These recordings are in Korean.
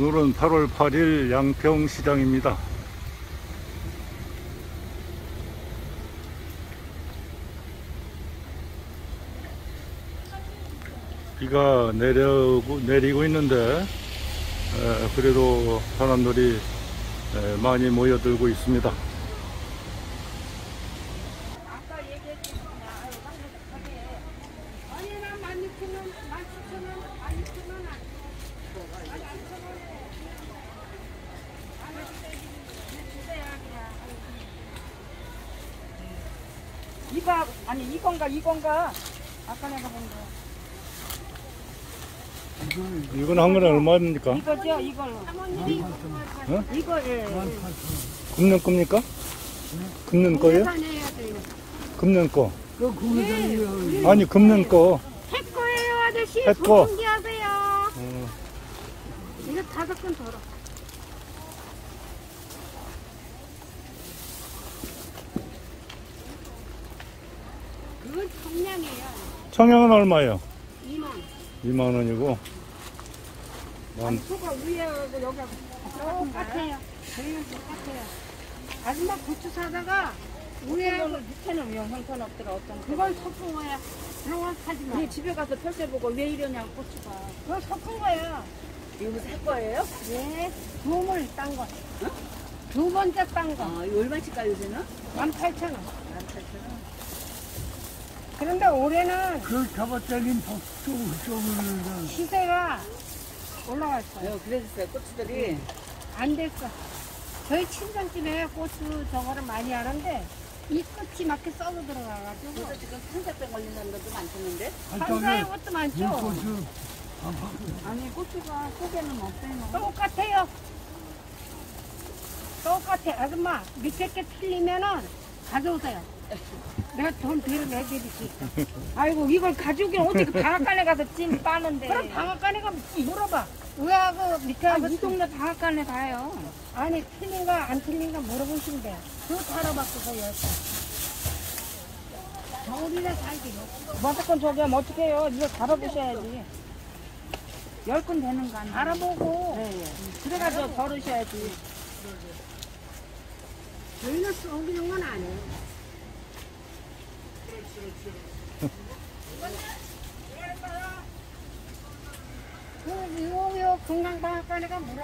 오늘은 8월 8일 양평시장입니다. 비가 내려고, 내리고 있는데, 에, 그래도 사람들이 에, 많이 모여들고 있습니다. 아까 얘기했잖아. 아니, 난 16,000원, 17,000원, 16,000원 안 이거 아니 이건가 이건가 아까 내가 본 거. 이건 한 건에 얼마입니까? 이거죠 이걸로. 어? 이거 예. 굽는 겁니까? 굽는 거예요? 굽는 거. 그 구매자님 아니, 굽는 거. 해 거예요 아저씨. 해 거. 이거 다섯 건 덜어. 그건 청량이에요. 청양은 얼마예요? 2만 원. 2만 원이고. 만, 소가 위에하고 여기하고 똑같아요. 저희는 똑같아요. 아줌마 고추 사다가 위에하고 밑에는 왜 형편없더라 어떤 그건 섞은 거야. 그런 거 사지 마. 우리 집에 가서 펼쳐보고 왜 이러냐고 고추가. 그거 섞은 거야. 이거 살 거예요? 네. 도움을 딴 거. 두 번째 딴 거. 아, 이거 얼마씩까 요새는? 18,000원. 그런데 올해는 그 복수 쪽으로 시세가 올라갔어요. 어, 그랬어요, 고추들이. 안 됐어. 저희 친정집에 고추 저거를 많이 하는데 이 끝이 막게 썩어 들어가가지고 그래서 지금 산사병 걸린다는 것도 많던데? 반사의 것도 많죠. 아니, 고추가 속에는 없어요. 똑같아요. 똑같아. 아줌마 밑에 게 틀리면은 가져오세요. 내가 돈 대로 내드릴게. 아이고, 이걸 가지오긴 어떻게 방앗간에 가서 찜 빠는데. 그럼 방앗간에 가면 물어봐. 왜하고 밑에 아, 이 동네 방앗간에 가요. 아니 틀린가 안 틀린가 물어보시면 돼요. 그거 타러받고 열까. 겨울이라 살기. 마사건 저기 하면 어떡해요? 이거 달아보셔야지. 열건 되는 거 아니에요? 알아보고 네, 예. 그래가지고 덜으셔야지. 저희는 썩이는 건 아니에요. 그, 요, 요, 금강방앗간에가 물어.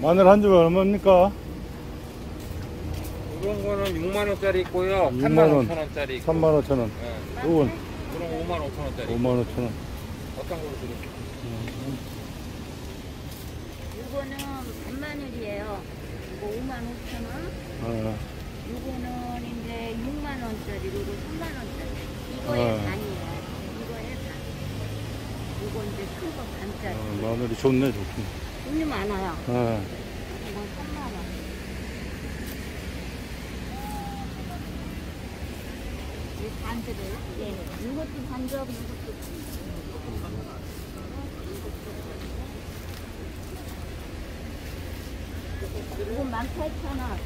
마늘 한 줄 얼마입니까? 이런 거는 6만 원짜리 있고요. 6만 3만 원. 5천 원짜리. 3만 5천 원. 네. 이건 그럼 5만 5천 원짜리. 5만 5천 원. 어떤 걸로 드릴게요? 이거는 반마늘이에요. 이거 5만 5천 원. 어, 이거는 이제 6만 원짜리고 3만 원짜리. 이거의 어. 반이에요. 이거의 반. 이거 이제 큰 거 반짜리. 어, 마늘이 좋네, 좋네. 돈이 많아요. 어, 이거 3만 원. 이 반들을 예. 이것도 반적, 이것도 이건 18,000원.